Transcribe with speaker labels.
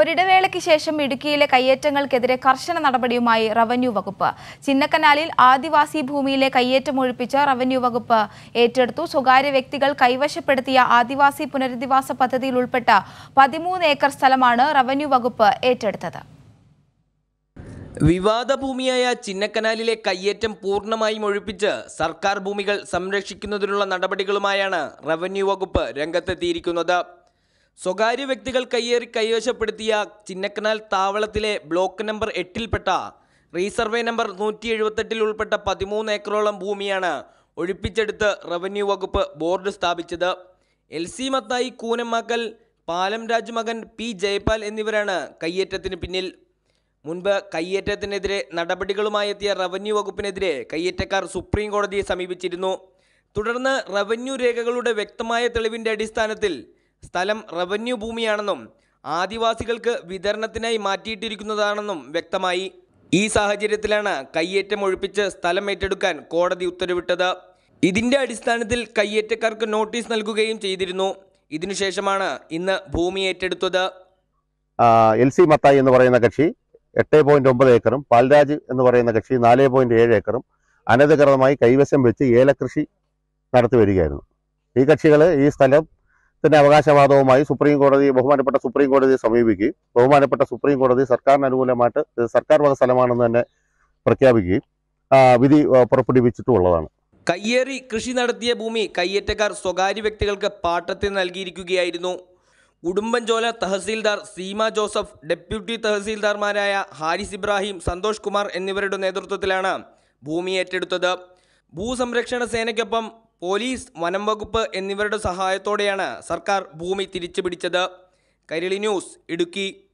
Speaker 1: ഒരിടവേളയ്ക്ക് ശേഷം ഇടുക്കിയിലെ കയ്യേറ്റങ്ങൾക്കെതിരെ കർശന നടപടിയുമായി റവന്യൂ വകുപ്പ്. ചിന്നക്കനാലിൽ ആദിവാസി ഭൂമിയിലെ കയ്യേറ്റം ഒഴിപ്പിച്ച റവന്യൂ വകുപ്പ് ഏറ്റെടുത്തു. സ്വകാര്യ വ്യക്തികൾ കൈവശപ്പെടുത്തിയ ആദിവാസി പുനരധിവാസ പദ്ധതിയിൽ ഉൾപ്പെട്ട പതിമൂന്ന് ഏക്കർ സ്ഥലമാണ് റവന്യൂ വകുപ്പ് ഏറ്റെടുത്തത്.
Speaker 2: വിവാദ ഭൂമിയായ ചിന്നക്കനാലിലെ കയ്യേറ്റം പൂർണമായും ഒഴിപ്പിച്ച് സർക്കാർ ഭൂമികൾ സംരക്ഷിക്കുന്നതിനുള്ള നടപടികളുമായാണ് റവന്യൂ വകുപ്പ് രംഗത്തെത്തിയിരിക്കുന്നത്. സ്വകാര്യ വ്യക്തികൾ കയ്യേറി കൈവശപ്പെടുത്തിയ ചിന്നക്കനാൽ താവളത്തിലെ ബ്ലോക്ക് നമ്പർ എട്ടിൽപ്പെട്ട റീസർവേ നമ്പർ നൂറ്റി എഴുപത്തെട്ടിൽ ഉൾപ്പെട്ട പതിമൂന്ന് ഏക്കറോളം ഭൂമിയാണ് ഒഴിപ്പിച്ചെടുത്ത് റവന്യൂ വകുപ്പ് ബോർഡ് സ്ഥാപിച്ചത്. എൽ സി മത്തായി കൂനമ്മാക്കൽ പാലം രാജ് മകൻ പി ജയപാൽ എന്നിവരാണ് കയ്യേറ്റത്തിന് പിന്നിൽ. മുൻപ് കയ്യേറ്റത്തിനെതിരെ നടപടികളുമായി എത്തിയ റവന്യൂ വകുപ്പിനെതിരെ കയ്യേറ്റക്കാർ സുപ്രീം കോടതിയെ സമീപിച്ചിരുന്നു. തുടർന്ന് റവന്യൂ രേഖകളുടെ വ്യക്തമായ തെളിവിന്റെ അടിസ്ഥാനത്തിൽ സ്ഥലം റവന്യൂ ഭൂമിയാണെന്നും ആദിവാസികൾക്ക് വിതരണത്തിനായി മാറ്റിയിട്ടിരിക്കുന്നതാണെന്നും വ്യക്തമായി. ഈ സാഹചര്യത്തിലാണ് കയ്യേറ്റം ഒഴിപ്പിച്ച് സ്ഥലം ഏറ്റെടുക്കാൻ കോടതി ഉത്തരവിട്ടത്. ഇതിന്റെ അടിസ്ഥാനത്തിൽ കയ്യേറ്റക്കാർക്ക് നോട്ടീസ് നൽകുകയും ചെയ്തിരുന്നു. ഇതിനുശേഷമാണ് ഇന്ന് ഭൂമി ഏറ്റെടുത്തത്.
Speaker 3: എൽ സി മത്തായി എന്ന് പറയുന്ന കക്ഷി എട്ട് പോയിന്റ് ഒമ്പത് ഏക്കറും പാൽരാജ് എന്ന് പറയുന്ന കക്ഷി നാല് പോയിന്റ് ഏഴ് ഏക്കറും അനധികൃതമായി കൈവശം വെച്ച് ഏലകൃഷി നടത്തി വരികയായിരുന്നു. ഈ കക്ഷികൾ ഈ സ്ഥലത്തിന്റെ അവകാശവാദവുമായി സുപ്രീം കോടതി ബഹുമാനപ്പെട്ട സുപ്രീം കോടതിയെ സമീപിക്കുകയും ബഹുമാനപ്പെട്ട സുപ്രീം കോടതി സർക്കാരിന് അനുകൂലമായിട്ട് സർക്കാർ വക സ്ഥലമാണെന്ന് തന്നെ പ്രഖ്യാപിക്കുകയും വിധി പുറപ്പെടുവിച്ചിട്ടുള്ളതാണ്
Speaker 2: കയ്യേറി കൃഷി നടത്തിയ ഭൂമി കയ്യേറ്റക്കാർ സ്വകാര്യ വ്യക്തികൾക്ക് പാട്ടത്തിന് നൽകിയിരിക്കുകയായിരുന്നു. ഉടുമ്പൻചോല തഹസീൽദാർ സീമ ജോസഫ് ഡെപ്യൂട്ടി തഹസീൽദാർമാരായ ഹാരിസ് ഇബ്രാഹിം സന്തോഷ് കുമാർ എന്നിവരുടെ നേതൃത്വത്തിലാണ് ഭൂമി ഏറ്റെടുത്തത്. ഭൂസംരക്ഷണ സേനയ്ക്കൊപ്പം പോലീസ് വനം വകുപ്പ് എന്നിവരുടെ സഹായത്തോടെയാണ് സർക്കാർ ഭൂമി തിരിച്ചുപിടിച്ചത്. കൈരളി ന്യൂസ് ഇടുക്കി.